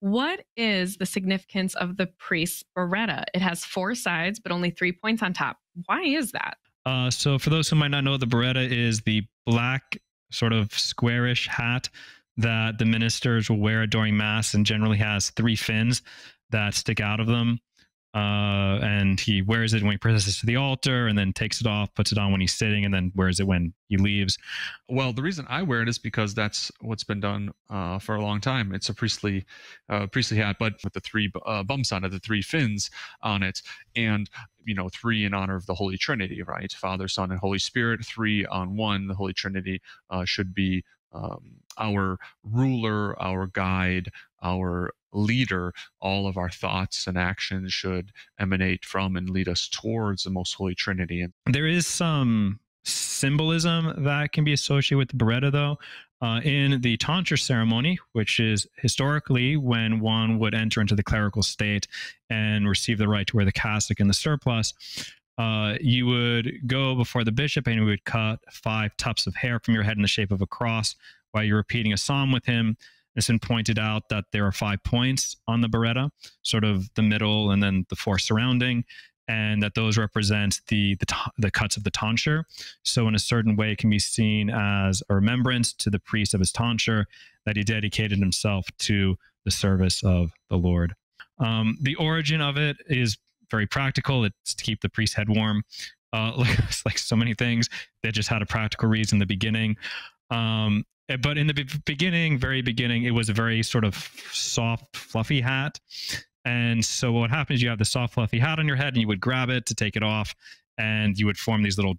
What is the significance of the priest's biretta? It has four sides, but only three points on top. Why is that? Uh, so, for those who might not know, the biretta is the black, sort of squarish hat that the ministers will wear during Mass and generally has three fins that stick out of them. Uh, and he wears it when he presses to the altar and then takes it off, puts it on when he's sitting, and then wears it when he leaves. Well, the reason I wear it is because that's what's been done uh, for a long time. It's a priestly uh, priestly hat, but with the three uh, bumps on it, the three fins on it, and you know, three in honor of the Holy Trinity, right? Father, Son, and Holy Spirit. Three on one. The Holy Trinity uh, should be um, our ruler, our guide, our leader, all of our thoughts and actions should emanate from and lead us towards the most holy Trinity. And there is some symbolism that can be associated with the biretta, though. Uh, in the tonsure ceremony, which is historically when one would enter into the clerical state and receive the right to wear the cassock and the surplice, uh, you would go before the bishop and he would cut five tufts of hair from your head in the shape of a cross while you're repeating a psalm with him. It's been pointed out that there are five points on the biretta, sort of the middle and then the four surrounding, and that those represent the the, the cuts of the tonsure. So in a certain way, it can be seen as a remembrance to the priest of his tonsure that he dedicated himself to the service of the Lord. Um, the origin of it is very practical. It's to keep the priest's head warm. Uh, like, like so many things, they just had a practical reason in the beginning. Um, but in the beginning, very beginning, it was a very sort of soft, fluffy hat. And so what happens, you have the soft, fluffy hat on your head, and you would grab it to take it off, and you would form these little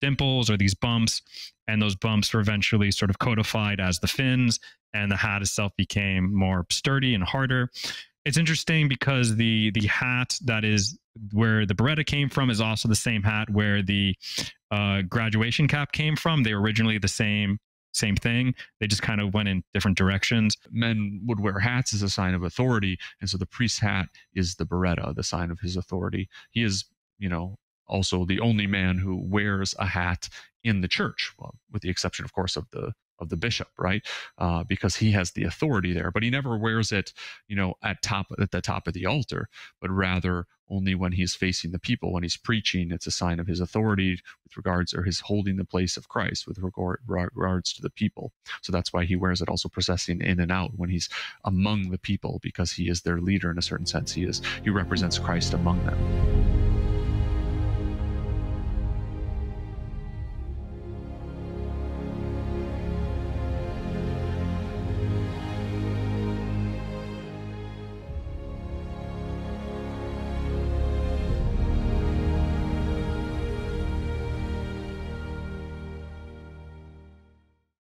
dimples or these bumps. And those bumps were eventually sort of codified as the fins, and the hat itself became more sturdy and harder it's interesting because the the hat that is where the biretta came from is also the same hat where the uh, graduation cap came from. They were originally the same same thing. They just kind of went in different directions. Men would wear hats as a sign of authority, and so the priest's hat is the biretta, the sign of his authority. He is, you know, also the only man who wears a hat in the church, well, with the exception, of course, of the of the bishop, right? Uh, because he has the authority there, but he never wears it, you know, at top at the top of the altar, but rather only when he's facing the people, when he's preaching, it's a sign of his authority with regards or his holding the place of Christ with regard, regards to the people. So that's why he wears it also processing in and out when he's among the people because he is their leader in a certain sense. He is he represents Christ among them.